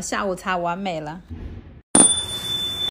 下午茶完美了。